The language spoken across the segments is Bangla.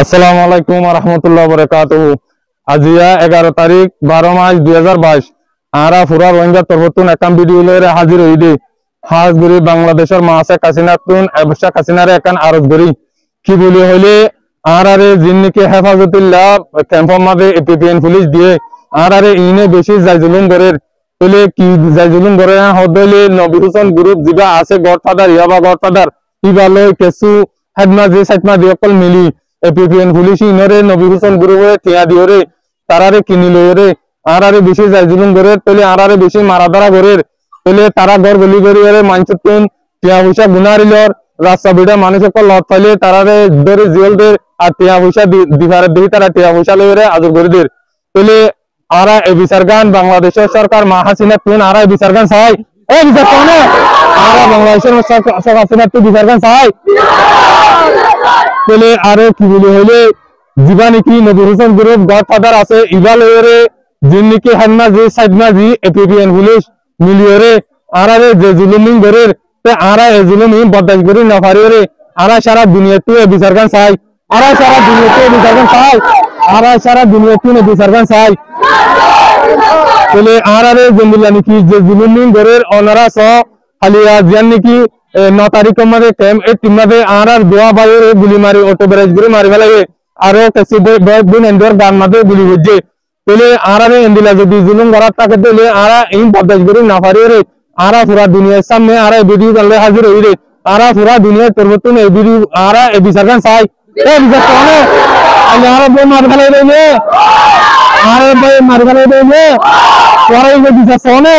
আসসালামু আলাইকুম রহমতুল্লাহ বরকাত আজিয়া এগারো তারিখ, বারো মাস দুই হাজার বাইশ। আরা ফুরা রোহিঙ্গা একাম ভিডিও হাজির বাংলাদেশের মাসে এবসা কাসিনারে একান আরজ কি বলি হইলে আরারে জিন্নিকে হেফাজতুল্লাহ ক্যাম্পর মাঝে এপিপিএন পুলিশ দিয়ে আরারে ইনে বেশি জাইজুলুম গরের কি জাইজুলুম গরে হদলে নবী হুসেন গ্রুপ আছে গডফাদার, ইয়াবা গডফাদার কিবা লয় কেসু হেডমা যে সাইটমা দিয়ে অকল মিলি। এপিপিএন পুলিশ ইনরে নবী হুসেন গ্রুপে টিয়া তারারে কিনি লয়রে আরারে বেশি জাইজুলুম গরে তলে আরারে বেশি মারাদারা গরের তলে তারা ঘর গলি গরি গরে মানচুতুন টিয়া পয়সা গুনারিলর রাস্তা বিড়া মানুষ অকল লট ফাইলে তারারে ধরে জিওল দের আর টিয়া পয়সা দিবারে দিই তারা টিয়া পয়সা লয়রে আজর গরি দের। তলে আরা এ বিচার গান বাংলাদেশের সরকার মা হাসিনা তুন আরা বিচার গান চাই? এ কোনে আরা বাংলাদেশের সরকার তুন বিচার গান চাই বলে আরও কি বলি, হইলে যিবা নাকি নবী হোসেন গ্রুপ গডফাদার আছে ইবা লয়রে নাকি হান্না যে সাইডনা জি এপিপিএন পুলিশ মিলিয়রে আরারে যে জুলুমিং গরের আরা এ জুলুমিং বদাস গরি না পারিরে আরা সারা দুনিয়াতে বিচার গান চাই আরা সারা দুনিয়াতে বিচার গান চাই আরা সারা দুনিয়াতে বিচার গান চাই বলে আরারে জমিলা নাকি যে জুলুমিং গরের অনারা হালিয়া জিয়ান নাকি ন তারিখ মধ্যে ক্যাম্প এই টিমাদে আর আর দোয়া বাইরে গুলি মারি অটো ব্যারেজ করে মারি ফেলাবে আরও কিছু দিন এন্ডর গান মাঝে গুলি হচ্ছে তাহলে আর আর এন্দিলা যদি জুলুম করার তাকে তাহলে আর এই বদাস করে না পারি রে আর পুরা দুনিয়ার সামনে আর ভিডিও করলে হাজির হই রে আর পুরা দুনিয়ার পরিবর্তন এই ভিডিও আর এই বিচার গান চাই। এ বিচার কোনে আর বই মার ফেলাই রে আর বই মার ফেলাই রে পরে বিচার কোনে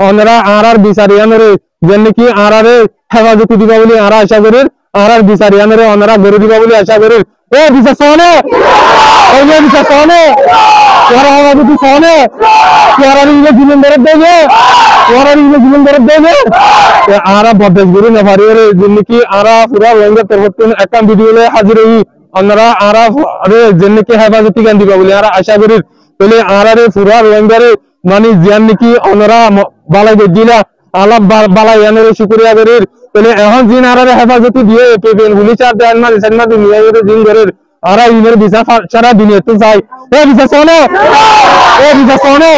ওনারা আর আর বিচারিয়ানরে যেন কি আর আরে হেফাজতি দিবা বলে আর আশা করির আর আর বিচারিয়ানরে ওনারা গরু দিবা বলে আশা করির এ বিচার সহনে ওই যে বিচার সহনে তোরা হেফাজতি সহনে তোরা ইলে জীবন ধরে দেবে তোরা ইলে জীবন ধরে দেবে আরা বদেশ গুরু না পারি রে যেন কি আরা পুরা রোহিঙ্গা তরফতুন একটা ভিডিও লয়ে হাজির হই ওনারা আরা আরে যেন কি হেফাজতি গান দিবা বলে আর আশা করির তাহলে আর আরে পুরা রোহিঙ্গারে মানে জিয়ান নাকি ওনারা বালাই গেছিলা আলাপ বালা ইয়ানের শুকরিয়া করির। তাহলে এখন জিন আর হেফাজতি দিয়ে পেবেন হুলি চার দেন না দিছেন না দুনিয়া করে জিন করির। আরা ইনের ভিসা সারা দুনিয়া তো চাই এ ভিসা সোনে এ ভিসা সোনে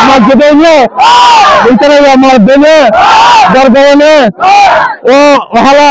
আমার যেতে নিয়ে এইটারে আমার দেনে দরকারে ও ওহালা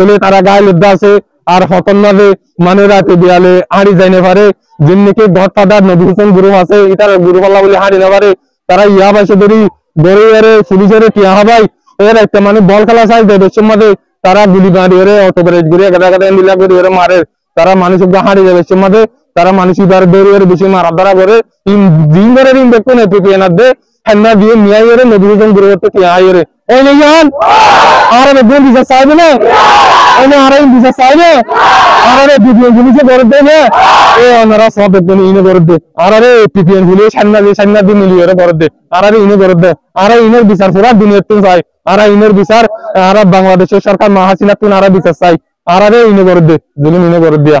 তাহলে তারা গায়ে লুদ্ধা আছে। আর হতন্নারে মানে রাতে বিয়ালে হাঁড়ি যাইনে পারে। যেমনিকে ঘরটাদার নবী হোসেন গুরু আছে এটার গুরুপাল্লা বলে হাঁড়ি না পারে। তারা ইয়া পাইছে ধরি ধরে এরে পুলিশের টিয়া হবাই। এর একটা মানে বল খেলা চাই দেয় দেশের মধ্যে তারা গুলি বাঁধি এরে অটো ব্রেজ ঘুরে গাদা গাদা নীলা করে এরে মারে। তারা মানুষ হাঁড়ি যাবে দেশের মধ্যে। তারা মানুষ ইবার দৌড়ি এর বেশি মারা ধরা করে। দিন ধরে রিং দেখুন এপিপি এনার দে। হেন্না দিয়ে মিয়াই এরে নবী হোসেন গুরু করতে টিয়া এরে ওই নেই আর বেগুন দিশা চাইবে না? ওই আর দিশা চাইবে আর বিপিএন পুলিশে করে দে না, এ ওনারা সব বেগুন ইনে করে দে আর, আরে পিপিএন পুলিশ সান্না দিয়ে সান্না দিয়ে মিলিয়ে করে দে আর ইনে করে দে আর, ইনের বিচার পুরা দুনিয়ার তুন চাই আর, ইনের বিচার, আর, বাংলাদেশের সরকার মা হাসিনা তুন আর বিচার চাই। আরে ইনে করে দে জুলুম ইনে করে দিয়া।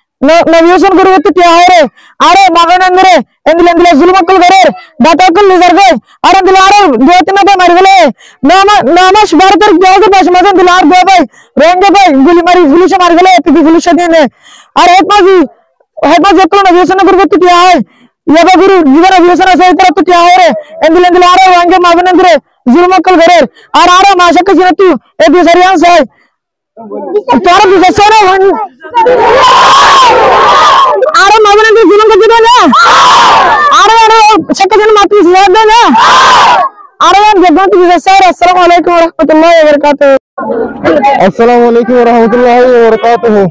നവ്യൂസൻ കുറുവത്ത് ത്യാഹരെ ആരെ മകനെന്നരെ എന്തിൽ എന്തിലെ സുൽമക്കൾ വരേർ ദാതാക്കൾ നിസർഗെ ആരെ എന്തിൽ ആരെ ദ്യോത്തിനത്തെ മരുകളെ നാമ നാമഷ് ഭാരതർ ദ്യോഗ പശ്മസ എന്തിൽ ആർ ഗോബൈ റോങ്കബൈ ഗുലിമരി ഫുലിഷ മരുകളെ പിതി ഫുലിഷതീനെ ആരെ ഹെത്മാസി ഹെത്മാസ് എക്കള നവ്യൂസൻ കുറുവത്ത് ത്യാഹെ യവ ഗുരു ജീവന വ്യൂസന സഹിതരത്ത് ത്യാഹരെ എന്തിൽ എന്തിൽ ആരെ വാങ്ക മകനെന്നരെ സുൽമക്കൾ വരേർ ആരാരെ മാശക്ക സിനത്തു എത്തി സരിയാൻ സായി তোরা বুঝছো রে আরে মগনকে জীবন কে দিবে না আরে আরে সেটা যেন মাটি ঝড় দে না আরে জগন্নাথ বুঝছো রে আসসালামু আলাইকুম ওয়া রাহমাতুল্লাহি ওয়া বারাকাতুহু আসসালামু আলাইকুম ওয়া রাহমাতুল্লাহি ওয়া বারাকাতুহু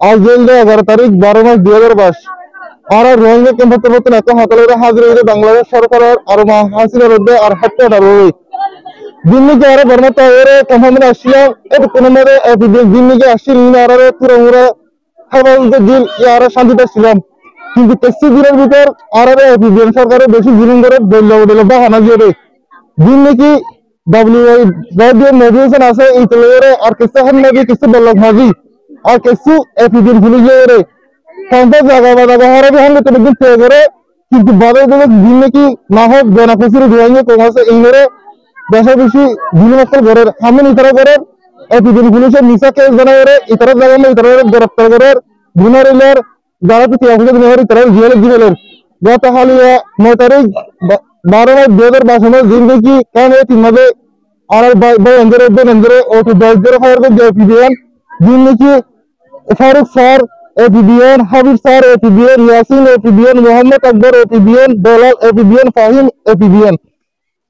আজ জেলদে 11 তারিখ 12 মাস 2022 আমরা রোহিঙ্গা ক্যাম্পের প্রতি এত হাতালের হাজির হয়েছে বাংলাদেশ সরকারের আর মাহাসিনের রোধে আর হাটটা ডালবে দিল্লিকে আরও বর্ণতা এর কেম্পে আসছিলাম এত কোনো মতে দিল্লিকে আসছিল আর শান্তিতে ছিলাম কিন্তু তেসি দিনের ভিতর আর এপিডিএম সরকারের বেশি জুলুম করে বললে উঠল দিয়ে কিছু হন কিছু কিছু বা বিহান তো দিন পে করে। কিন্তু বড় দিকে দিন নাকি না হোক বেনা কম এই দেশে বেশি দিনমাত্র গরের হামন ইতরা গরের এতদিন গুলিশের দুই হাজার বাইশ সালের জিন্দগি কেন তিন মাসে আর ভাই অঞ্জরে উদ্দিন অঞ্জরে ও তো দশ জোর খাওয়ার করে দেয় পিবিএন জিন্দগি Faruk sir APBN Habib sir APBN Yasin APBN Mohammad Akbar APBN APBN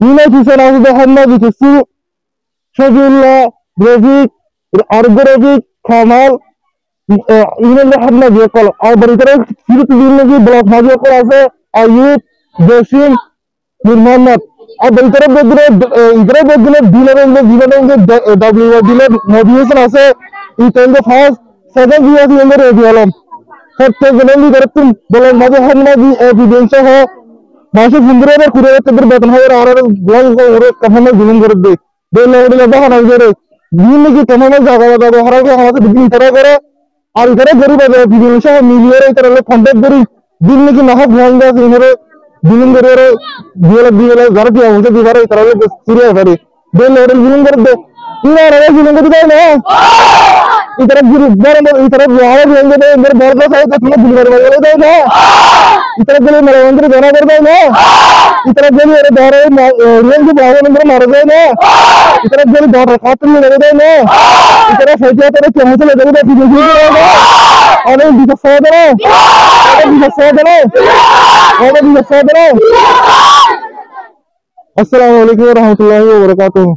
Yunanistan'ın Avrupa bütçesi Şevilla, Brezik, Argorezik, Kamal Yunanistan'ın Hamna Diyakol. Avrupa tarafı Sürük Yunanistan'ın Blok Hacı Okulası Ayıp, Coşum, Nurmanlat. अब इधर देखने इधर देखने डीलर होंगे डीलर होंगे डब्ल्यू डीलर मोटिवेशन आसे इतने के फ़र्स्ट सेकंड वीडियो होंगे रेडियो लम सब तो जनरली इधर तुम बोलो मज़े हर ना भी एविडेंस है এভিডেন্স সহ মাসে সুন্দর করে তাদের বেতন হয় আর আর ব্লগ করে কখনো জুলুম করে দে দেলে ওরে বাহানা করে দিন নাকি কেমন জায়গা জায়গা হারাবে আমাদের দিন ইতারা করে আর ইতারা গরিব আছে বিভিন্ন সহ মিলিয়ে ইতারা কন্ট্যাক্ট করি দিন নাকি না হোক ভয় আছে ইনারে জুলুম করে ওরে দিলে দিলে যারা কি অবস্থা দিবারে ইতারা সিরিয়াস পারে দেলে ওরে জুলুম করে দে ইনারা জুলুম করে দেয় না ಈ ತರ ಈ ತರ ಯಾವ ಹೆಂಗಿದೆ ಅಂದ್ರೆ ಬರ್ದ ಸಾಯ್ತು ಗುಲ್ಬರ್ಗ ಈ ತರ ಗೆಲ್ಲಿ ಮರವಂದ್ರೆ ದನ ಬರ್ದೇನೆ ಈ ತರ ಗೆಲ್ಲಿ ಬೇರೆ ಬೇರೆ ಹೆಂಗು ಭಾವನಂದ್ರೆ ಮರದೇನೆ ಈ ತರ ಗೆಲ್ಲಿ ದೊಡ್ಡ ಕಾತ್ರಿ ನಡೆದೇನೆ ಈ ತರ ಸಜ್ಜೆ ಆ ತರ ಕೆಮ್ಮಸಲು ಎದುರುದೇನೆ ಅವನೇ ಬೀಜ ಸೋದರ ಬೀಜ ಸೋದರ ಅವನೇ ಬೀಜ ಸೋದರ अस्सलाम वालेकुम रहमतुल्लाहि व बरकातुहू